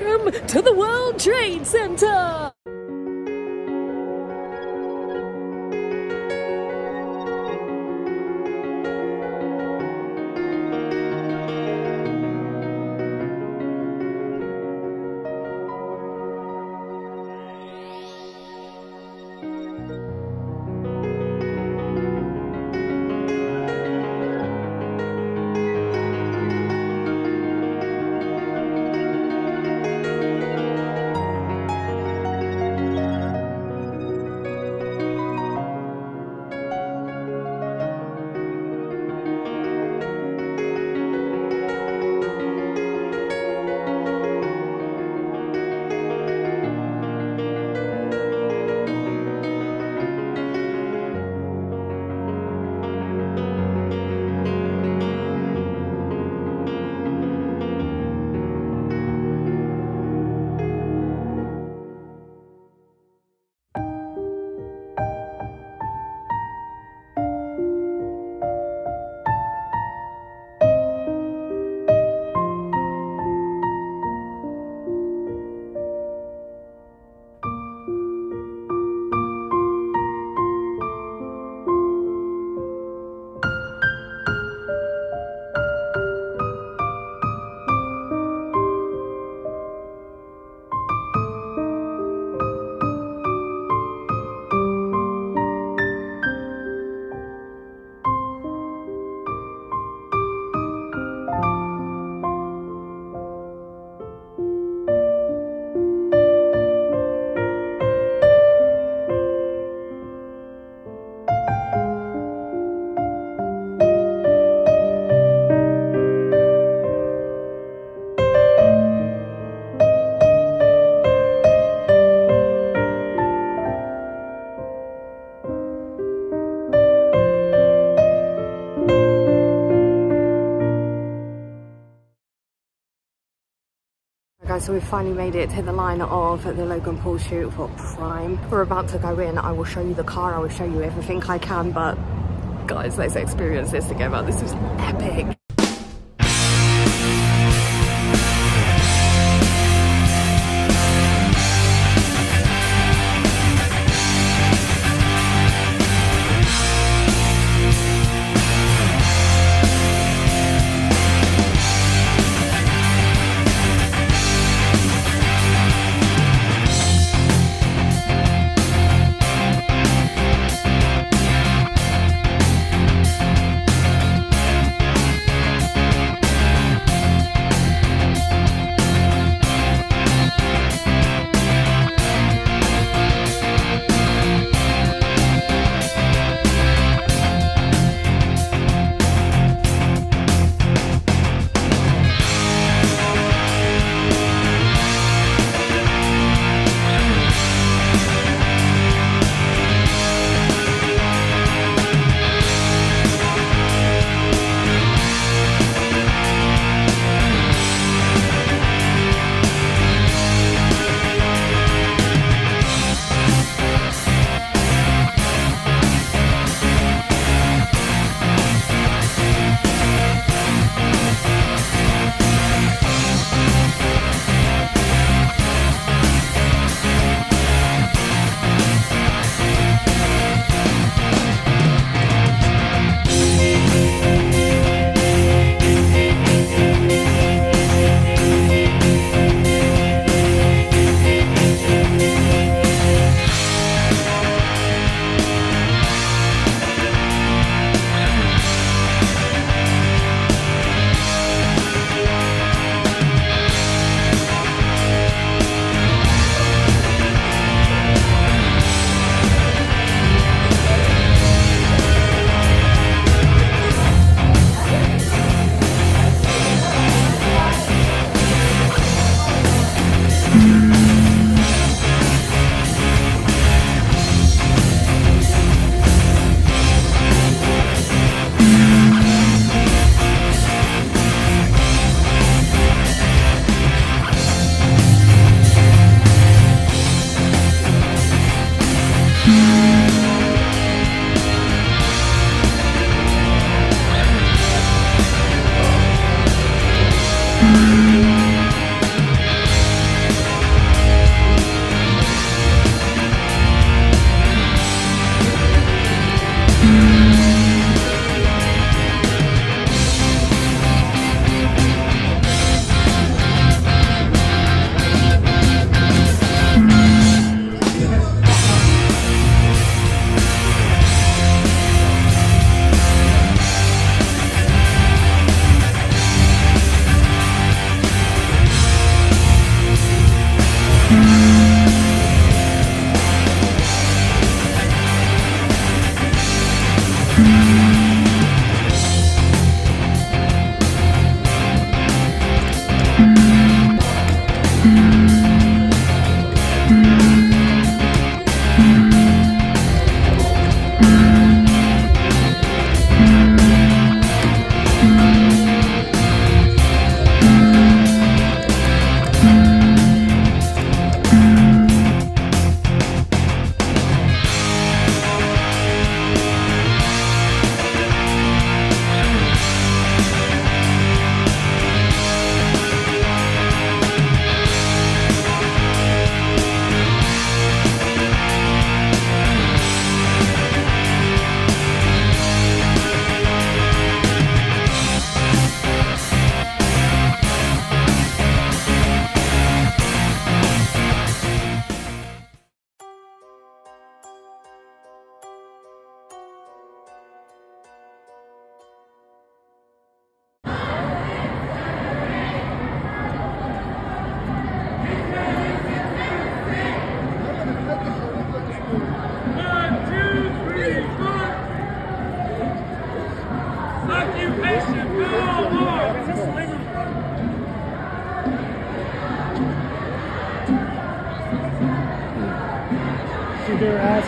welcome to the World Trade Center. So we've finally made it to the line of the Logan Paul shoot for Prime. We're about to go in. I will show you the car. I will show you everything I can, but guys, let's experience this together. This is epic.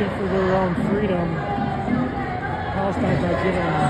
Asking for their own freedom. Palestine's not giving them.